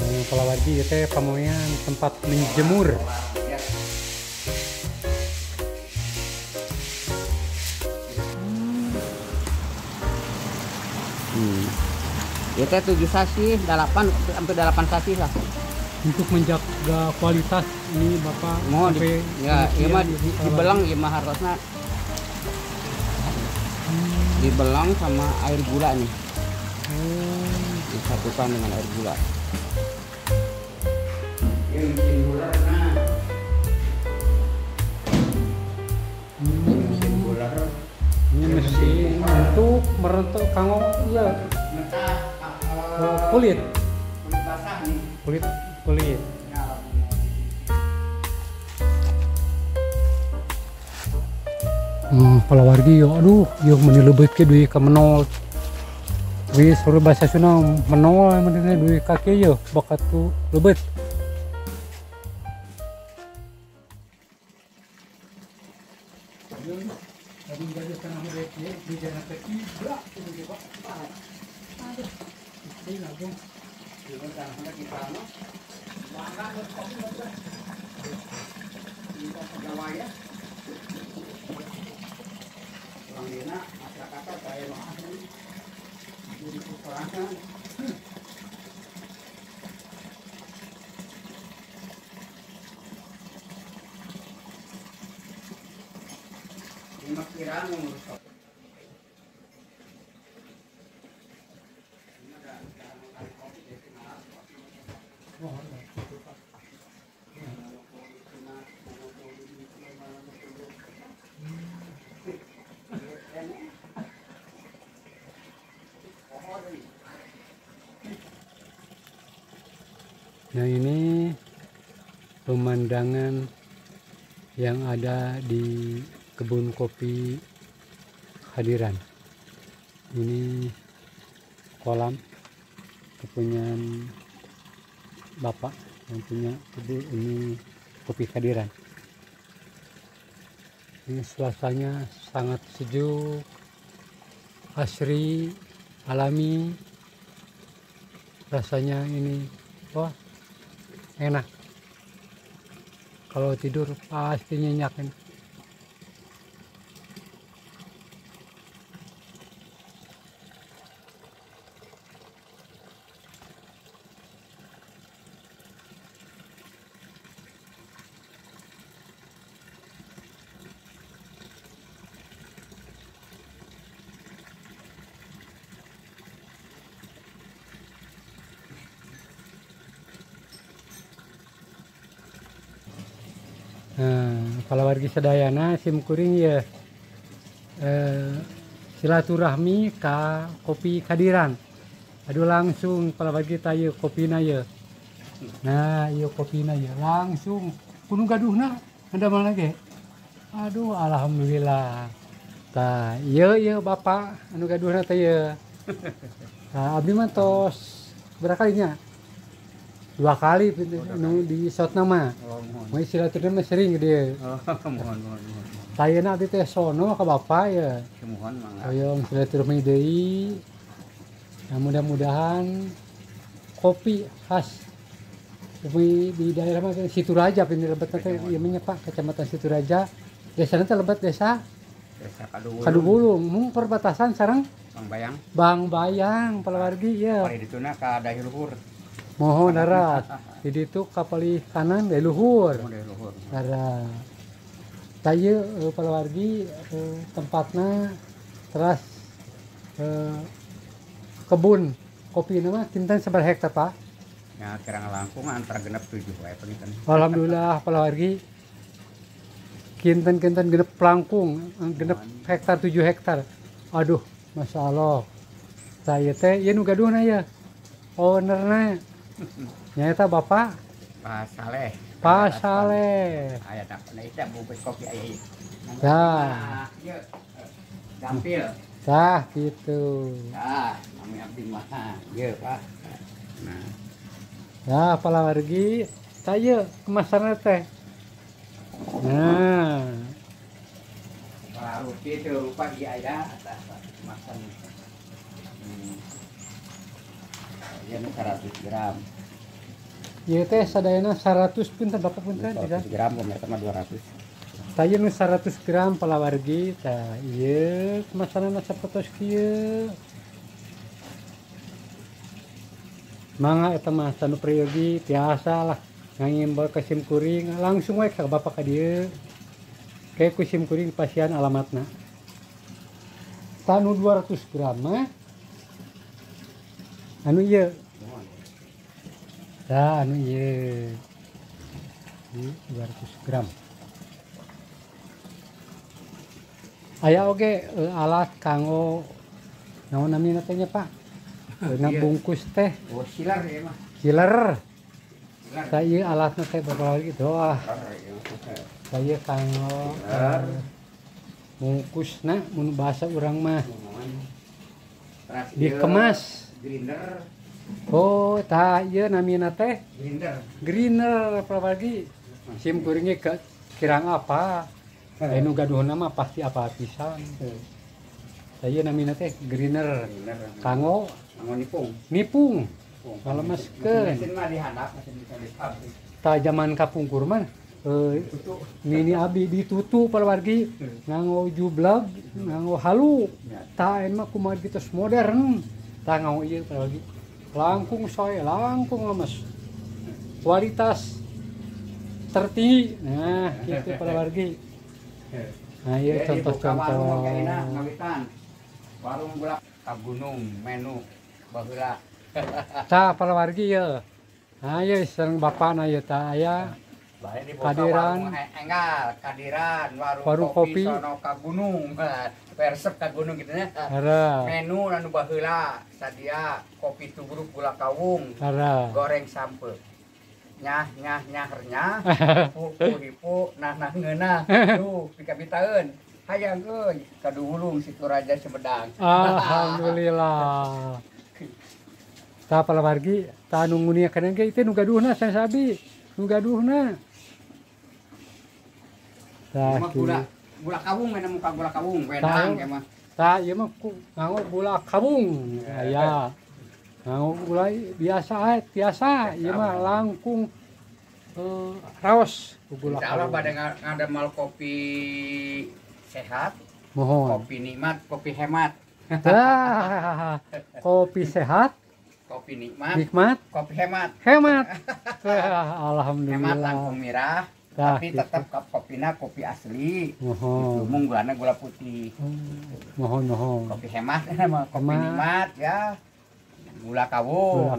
Nah, kalau lagi itu pamoyan tempat menjemur. Hmm. Kita tujuh sasi, delapan sampai delapan sasi lah. Untuk menjaga kualitas ini Bapak Mau di, ya, iya mah di, di- dibelang ya mah harusnya dibelang sama air gula nih, disatukan dengan air gula. Hmm. Ini mesin untuk merentuk kanggo iya mentah oh, kulit kulit kulit kulit. Ya, Hmm, kalau wargi yo aduh yo menilebet ke duit ke menol. Wis bahasa Sunda menol menene duit kaki yo bakat tu lebet. Nah ini pemandangan yang ada di kebun kopi hadiran. Ini kolam kepunyaan bapak yang punya kebun ini kopi hadiran. Ini suasananya sangat sejuk, asri, alami. Rasanya ini wah enak kalau tidur pasti nyenyak ini. Nah, kalau wargi sedayana sim kuring ya eh, silaturahmi ka kopi kadiran. Aduh langsung kalau wargi tayo kopina ya. Nah, iya kopina ya langsung kudu gaduhna ada mana lagi? Aduh alhamdulillah. Tah, iya iya Bapak anu gaduhna teh ya. Nah, abdi mah tos berapa kalinya? Dua kali anu di shot nama. Oh. Mau silaturahmi sering dia. Oh, mohon, mohon, mohon. Saya nanti teh sono ke bapak ya. Hoyong silaturahmi deui. Nah, mudah-mudahan kopi khas kopi di daerah mana Situ Raja ini lebat teh ieu mah nya, Pak Kecamatan Situ Raja. Desa nanti lebat desa Desa Kadubulung. Kadubulung, mung perbatasan sareng Bang Bayang. Bang Bayang Palawargi ya. Pari dituna ka dahi luhur. Mohon darat. Di ditu kapali kanan dari luhur. Luhur. Ada tayo eh, palawargi eh, tempatnya teras eh, kebun kopi nama kinten seber hektar pak Ya kira langkung antara genep tujuh wae pengitan. alhamdulillah palawargi kinten kinten genep pelangkung genep hektar 7 hektar aduh masya allah saya teh ya nu gaduhna ya ownernya nyata bapak Pak Saleh. Pak Saleh Aya tak na ita bubut kopi aya ieu. Ya. Ieu. Gampil. tah gitu Ah, kami abdi mah. Ieu, Pak. Nah, Ya, palawargi tayo kemasannya teh. Nah, kalau kitu lupa di aya atas masan. Hmm. 100 gram Iya teh sadayana 100 pun terdapat pun teh gram pemirsa mah 200. Saya nu 100 gram palawargi tah ieu masalahna sapotos kieu. Mangga eta mah sanu priyogi tiasa lah ngangimbal ke sim kuring langsung wae ka bapak ka dieu. Kayak ku sim kuring pasian alamatna. Tanu 200 gram mah anu ieu Tah anu. Ieu 200 gram. Aya oge eh, alat kanggo naon namina teh nya Pak? Eh, Iya. Ngabungkus teh Oh, silar ya mah. killer. Silar. Sa ieu alatna teh bapak lagi doa. Silar, ya. Sa ieu kanggo bungkusna mun bahasa urang mah dikemas. Grinder, Oh, tah ieu namina teh grinder. greener bapak lagi. Sim kuringnya ke kirang apa? Eh nu gaduhna mah pasti apa pisan. Saya namina teh greener Grinder. kanggo Ngomong nipung. nipung. Ngalemeskeun. Mesin mah dihandap, mesin bisa di pabrik. Ta zaman kapungkur man eh nini abi ditutu palwargi nganggo jublag nganggo halu. Ya. ta emang kumaha gitu modern. Ta nganggo ieu palwargi langkung soe langkung lemes kualitas tertinggi. Nah gitu palwargi nah iya contoh-contoh. Warung gula ka gunung, menu baheula. ta palwargi ya nah iya sareng bapakna ya ta aya. Bae dibuka Kadiran. enggal, kadiran, warung, Warung kopi. kopi, sono ka gunung. Persep ka gunung gitu nya. Menu anu baheula sadia kopi tubruk gula kawung, hara goreng sampe. Nyah nyah nyah renyah, hipu hipu, hipu nah nah ngeunah. Tuh pikabitaeun. Hayang euy kaduhulung situ Raja Sumedang. Alhamdulillah. Ta palawargi, ta nunggunia kanan ge itu nu gaduhna sabi. Nu gaduhna. Gula gula kawung we muka gula kawung, wedang mah. Ta ieu mah ku nganggo gula kabung. Aya. Nganggo gula biasa biasa. Ieu mah langkung eh, raos gula kabung. pada nga- ngademal kopi sehat, Mohon. kopi nikmat, kopi hemat, kopi sehat, kopi nikmat, nikmat, kopi hemat. hemat. Tah, Hemat Alhamdulillah. langkung merah, Tapi gitu. tetap kop kopinya kopi asli. Mohon. Umum gulana gula putih. mohon mohon Kopi hemat kopi nikmat ya. Gula kawung.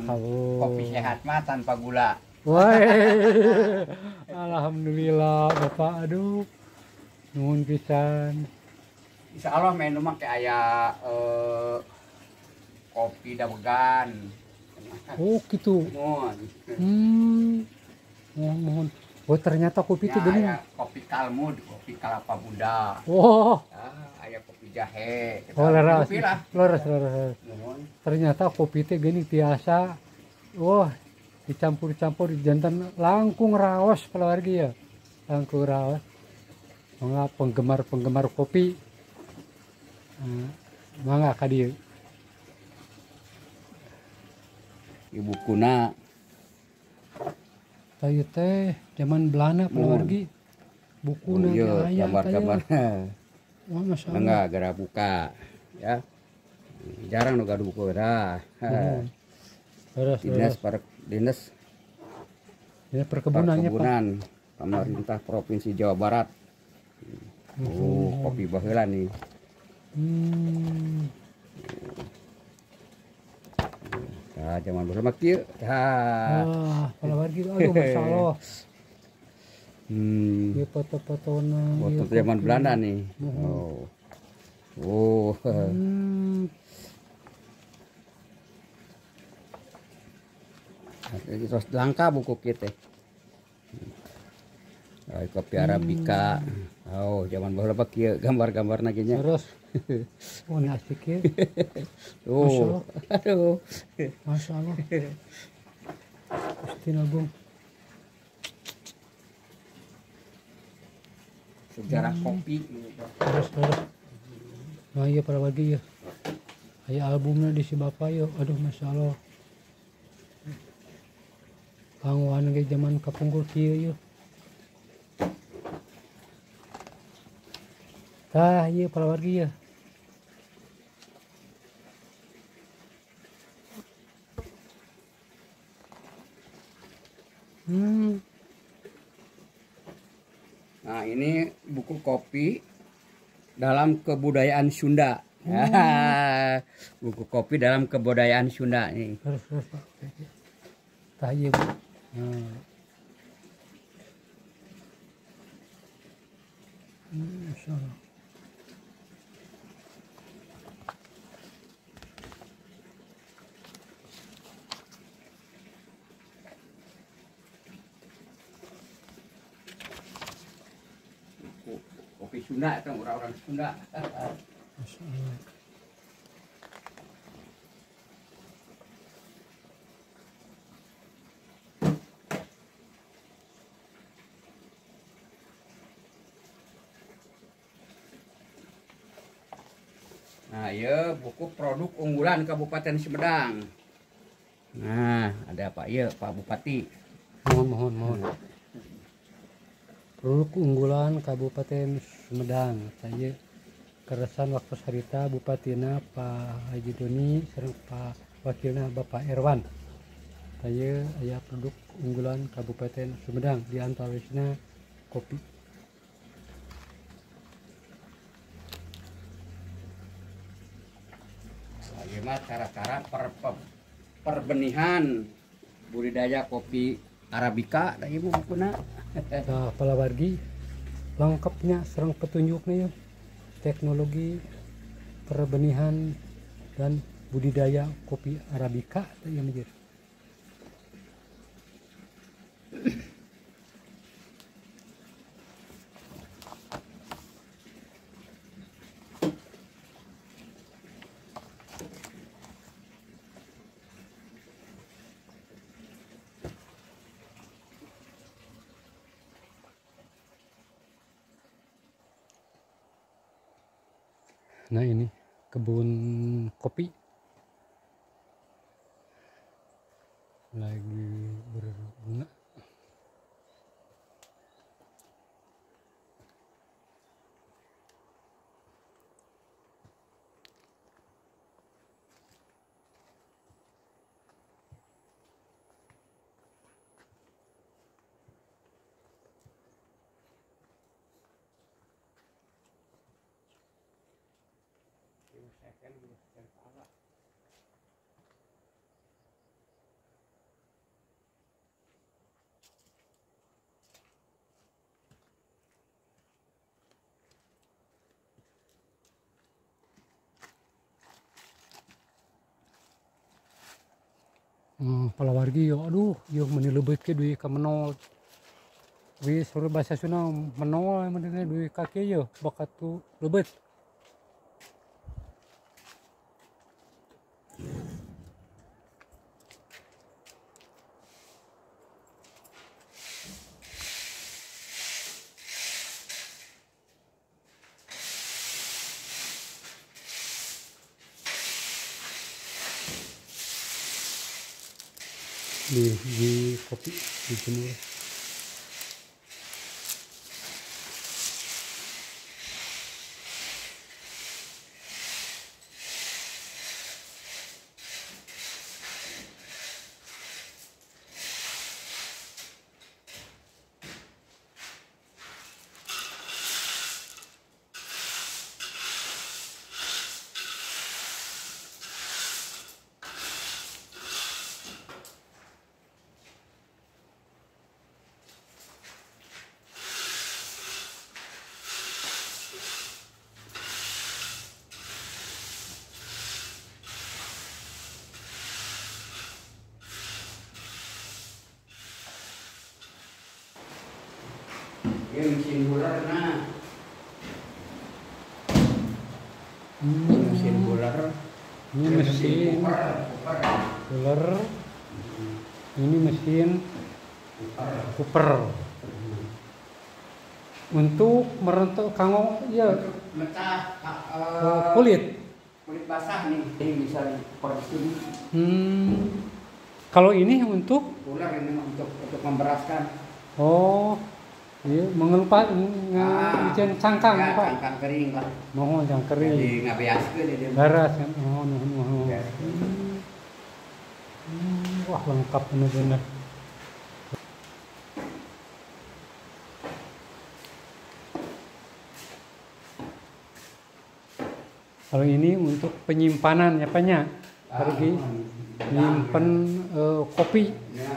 Kopi sehat mah tanpa gula. Wah, alhamdulillah bapak aduh nuhun pisan Insya Allah menu mah kayak aya eh, kopi dawegan. oh gitu Mohon. hmm mohon mohon oh ternyata kopi itu Ya, gini aya kopi kalmud, kopi kalapa muda. oh Ah, aya kopi jahe. Kita oh leras kopi lah. leras leras. Mohon. ternyata kopi itu gini biasa wah dicampur-campur jantan langkung raos keluarga ya langkung raos mangga penggemar-penggemar kopi Eh, mangga ka dieu Ibu kuna Tayu teh zaman Belanda Hmm. keluarga buku Oh, iya, aya gambar-gambar. Wah, Masya Allah. Enggak, gara buka. Ya. Jarang nu gaduh buku dah. Hmm. Terus, Dinas per dinas Ya, perkebunannya perkebunan pemerintah provinsi Jawa Barat. Oh, kopi baheula nih. Hmm. Nah, zaman dulu mah kieu. Tah. Wah, keluarga aduh Masya Allah. Hmm. Foto-fotona. Waktu ieu zaman. Belanda nih. Mhm. Oh. Oh. Hmm. Terus langka buku kita. Oh, kopi Arabica. Oh, zaman baheula mah kieu gambar-gambar nya. Terus. Oh, ini asik ya. Oh. Aduh. Masya Allah. Gusti Agung. Sejarah Hmm. kopi. Terus, terus. Nah, iya para lagi ya. Aya albumnya di si bapak ya. Aduh, Masya Allah. pangwan ge zaman kapunggul kieu yeuh tah ieu palawargi ya hmm Nah, ini buku kopi dalam kebudayaan Sunda. Hmm. buku kopi dalam kebudayaan Sunda nih. Bu. Nah. Hmm, Masya Allah. Buku kopi Sunda itu orang-orang Sunda. Nah, ya buku produk unggulan Kabupaten Sumedang. Nah, ada Pak ya, Pak Bupati. mohon mohon mohon produk unggulan Kabupaten Sumedang saya keresan waktu sarita Bupatina Pak Haji Doni serta Pak Wakilnya Bapak Erwan. Saya aya produk unggulan Kabupaten Sumedang di antawisna kopi. Bagaimana cara-cara per, per- perbenihan budidaya kopi Arabica da ibu bukuna. nah palawargi lengkapnya serang petunjuknya ya teknologi perbenihan dan budidaya kopi Arabica yang menjadi Nah ini kebun kopi lagi berbunga. Hmm, palawargi yo aduh yo menilebet ke duit ka menol. Wis bahasa Sunda menol mendengar duit kaki yo bakat tu lebet. Di di kopi dijemur Dia mesin bular nah. Hmm, Mesin bular. ini Dia mesin cooler ini mesin cooper untuk merentuk kanggo ya Mecah eh, uh, kulit kulit basah nih. Ini bisa diper di sini. hmm Kalau ini untuk Ular ini untuk untuk memberaskan. oh iya mengelupas ngebikin cangkang ya, Pak. cangkang kering lah. Mohon yang kering. Jadi ngabeaskeun dia. Baras kan. Oh, nuhun nuhun. Ya. Hmm, Wah lengkap benar-benar. Kalau ini untuk penyimpanan ya Pak nya. Pergi nyimpen eh, kopi. Ya,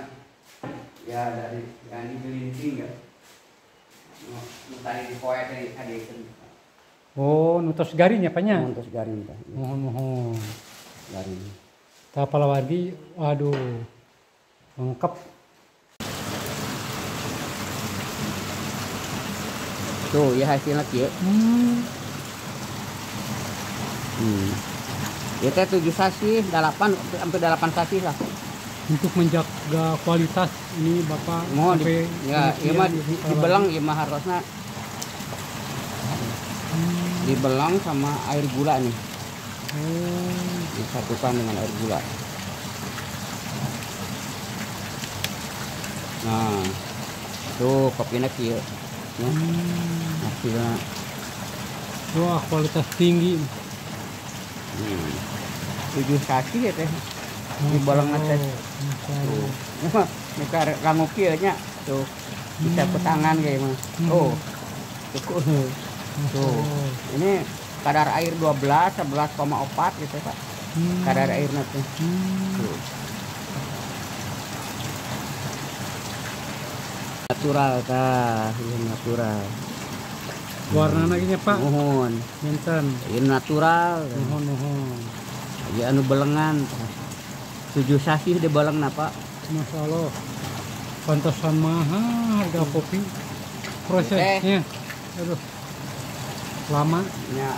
ya dari yang digelinting ya. Nu nu tadi di poe tadi adekeun. Oh, nutos garing ya Pak nya. Untuk garing tah. Mohon mohon. Garing. Tapalawargi, waduh, lengkap. Tuh, ya hasilnya kieu. Hmm. Hmm. Ya teh 7 sasi, 8 sampai 8 sasi lah. Untuk menjaga kualitas ini Bapak Mau di, sampai ya, pembersihan iya di di- dibelang ya mah harusnya Hmm. dibelang sama air gula nih. Oh, disatukan dengan air gula. Nah, tuh kopinya kieu. Ya, hmm. hasilnya. Wah, kualitas tinggi. Hmm. Tujuh kaki ya teh. Dibelang Masya teh. Allah, Masya Allah. Tuh. Muka kamu kieu nya. Tuh. Bisa ke tangan kayak mah. Oh. Cukup. Masya Tuh. Allah. Ini kadar air 12, 11,4 gitu, Pak. Hmm. Kadar tuh. Hmm. Tuh. Natural tah, ini natural. Warna lagi Pak, Mohon, Minten. ini natural. Mohon, mohon. Ya anu belengan. Tujuh sasi di beleng napa? Masya Allah. Pantasan mahal harga kopi. Prosesnya. Aduh. Lama. Ya,